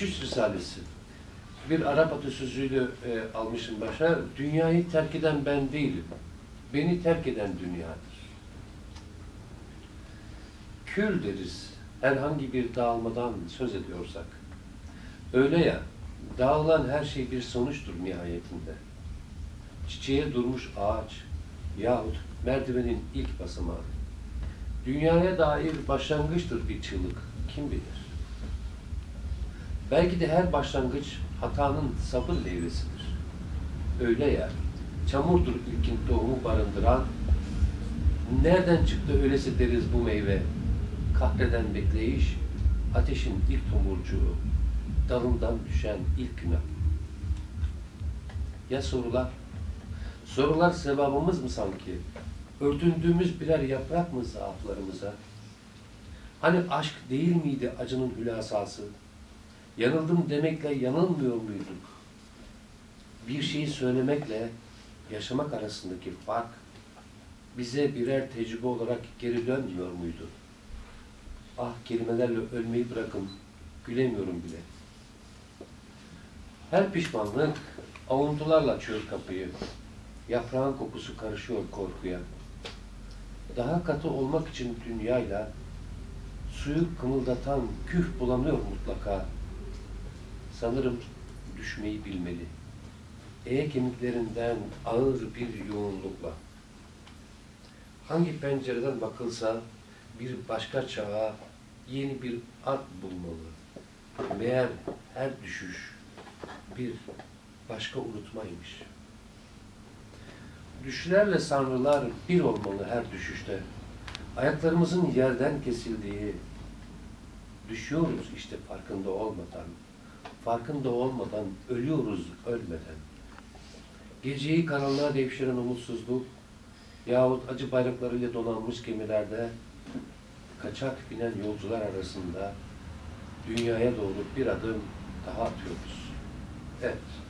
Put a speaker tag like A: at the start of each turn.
A: Küs Risalesi. Bir Arap atasözüyle e, almışım başa. Dünyayı terk eden ben değilim. Beni terk eden dünyadır. Kül deriz. Herhangi bir dağılmadan söz ediyorsak. Öyle ya, dağılan her şey bir sonuçtur nihayetinde. Çiçeğe durmuş ağaç yahut merdivenin ilk basamağı. Dünyaya dair başlangıçtır bir çığlık. Kim bilir? Belki de her başlangıç hatanın sabır meyvesidir. Öyle ya, çamurdur ilkin tohumu barındıran, nereden çıktı öylesi deriz bu meyve, kahreden bekleyiş, ateşin ilk tomurcuğu, dalından düşen ilk günah. Ya sorular? Sorular sevabımız mı sanki? Örtündüğümüz birer yaprak mı zaaflarımıza? Hani aşk değil miydi acının hülasası? Yanıldım demekle yanılmıyor muyduk? Bir şeyi söylemekle yaşamak arasındaki fark bize birer tecrübe olarak geri dönmüyor muydu? Ah kelimelerle ölmeyi bırakın, gülemiyorum bile. Her pişmanlık avuntularla açıyor kapıyı. Yaprağın kokusu karışıyor korkuya. Daha katı olmak için dünyayla suyu kımıldatan küf bulanıyor mutlaka. Sanırım düşmeyi bilmeli. E kemiklerinden ağır bir yoğunlukla. Hangi pencereden bakılsa bir başka çağa yeni bir ad bulmalı. Meğer her düşüş bir başka unutmaymış. Düşlerle sanrılar bir olmalı her düşüşte. Ayaklarımızın yerden kesildiği, düşüyoruz işte farkında olmadan. Farkında olmadan ölüyoruz ölmeden. Geceyi karanlığa devşiren umutsuzluk yahut acı bayraklarıyla donanmış gemilerde kaçak binen yolcular arasında dünyaya doğru bir adım daha atıyoruz. Evet.